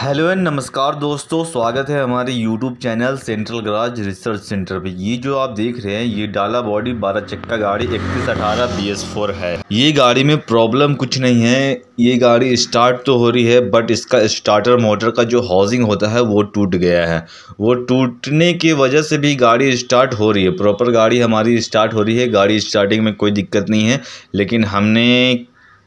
Hello and नमस्कार दोस्तों, स्वागत है हमारे YouTube channel central garage research centre पे। ये जो आप देख रहे हैं, ये डाला बॉडी बारह चक्का गाड़ी इकतीस अठारह बी एस फोर है। ये गाड़ी में प्रॉब्लम कुछ नहीं है। ये गाड़ी स्टार्ट तो हो रही है बट इसका स्टार्टर मोटर का जो हाउसिंग होता है, वो टूट गया है। वो टूटने की वजह से भी गाड़ी स्टार्ट हो रही है। प्रॉपर गाड़ी हमारी स्टार्ट हो रही है। गाड़ी स्टार्टिंग में कोई दिक्कत नहीं है। लेकिन हमने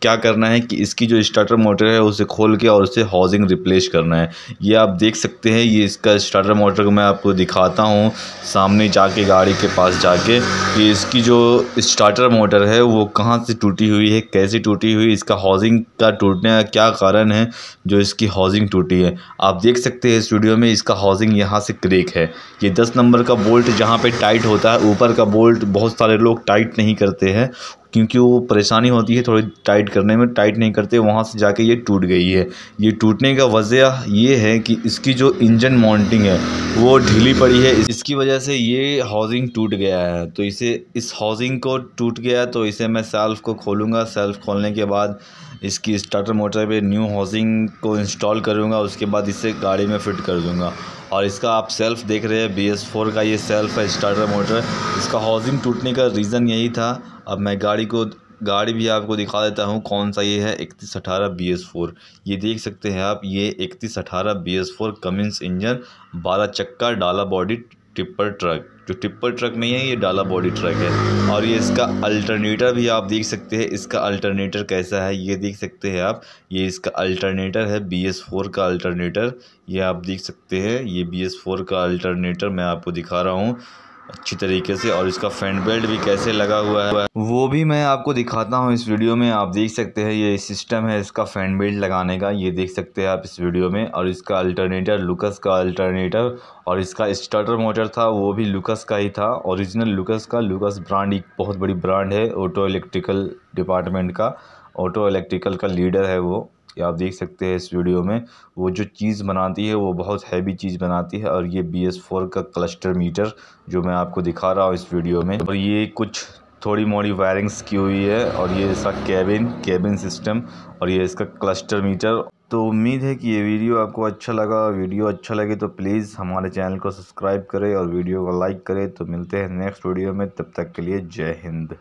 क्या करना है कि इसकी जो स्टार्टर मोटर है, उसे खोल के और उसे हाउसिंग रिप्लेस करना है। ये आप देख सकते हैं, ये इसका स्टार्टर मोटर मैं आपको दिखाता हूँ। सामने जाके, गाड़ी के पास जाके, कि इसकी जो स्टार्टर मोटर है, वो कहाँ से टूटी हुई है, कैसे टूटी हुई इसका हाउसिंग का टूटने का क्या कारण है, जो इसकी हाउसिंग टूटी है। आप देख सकते हैं स्टूडियो में, इसका हाउसिंग यहाँ से क्रेक है। ये दस नंबर का बोल्ट जहाँ पर टाइट होता है, ऊपर का बोल्ट बहुत सारे लोग टाइट नहीं करते हैं। क्योंकि वो परेशानी होती है थोड़ी टाइट करने में टाइट नहीं करते, वहाँ से जाके ये टूट गई है। ये टूटने का वजह ये है कि इसकी जो इंजन माउंटिंग है, वो ढीली पड़ी है। इसकी वजह से ये हाउसिंग टूट गया है। तो इसे, इस हाउसिंग को टूट गया तो इसे मैं सेल्फ को खोलूँगा। सेल्फ खोलने के बाद इसकी स्टार्टर मोटर पे न्यू हाउसिंग को इंस्टॉल करूँगा, उसके बाद इसे गाड़ी में फ़िट कर दूँगा। और इसका आप सेल्फ देख रहे हैं बी एस फोर का ये सेल्फ है स्टार्टर मोटर इसका हाउसिंग टूटने का रीज़न यही था। अब मैं गाड़ी को, गाड़ी भी आपको दिखा देता हूँ, कौन सा ये है इकतीस अठारह बी एस फोर ये देख सकते हैं आप, ये इकतीस अठारह B S four Cummins engine बारह चक्का डाला बॉडी टिप्पर ट्रक जो टिप्पर ट्रक नहीं है ये डाला बॉडी ट्रक है। और ये इसका अल्टरनेटर भी आप देख सकते हैं, इसका अल्टरनेटर कैसा है, ये देख सकते हैं आप। ये इसका अल्टरनेटर है बी एस फोर का अल्टरनेटर। ये आप देख सकते हैं, ये बी एस फोर का अल्टरनेटर मैं आपको दिखा रहा हूँ। अच्छी तरीके से और इसका फ़ैन बेल्ट भी कैसे लगा हुआ है। वो भी मैं आपको दिखाता हूँ इस वीडियो में। आप देख सकते हैं ये सिस्टम है इसका फ़ैन बेल्ट लगाने का। ये देख सकते हैं आप इस वीडियो में। और इसका अल्टरनेटर लुकस का अल्टरनेटर और इसका स्टार्टर मोटर था, वो भी लुकस का ही था। ओरिजिनल लुकस का। लुकस ब्रांड एक बहुत बड़ी ब्रांड है ऑटो इलेक्ट्रिकल डिपार्टमेंट का। ऑटो इलेक्ट्रिकल का लीडर है वो। आप देख सकते हैं इस वीडियो में, वो जो चीज़ बनाती है, वो बहुत हैवी चीज़ बनाती है और ये बी एस फोर का क्लस्टर मीटर जो मैं आपको दिखा रहा हूँ इस वीडियो में। और ये कुछ थोड़ी मोड़ी वायरिंग्स की हुई है और ये इसका कैबिन कैबिन सिस्टम और ये इसका क्लस्टर मीटर तो उम्मीद है कि ये वीडियो आपको अच्छा लगा। वीडियो अच्छा लगे तो प्लीज़ हमारे चैनल को सब्सक्राइब करें और वीडियो को लाइक करें। तो मिलते हैं नेक्स्ट वीडियो में। तब तक के लिए जय हिंद।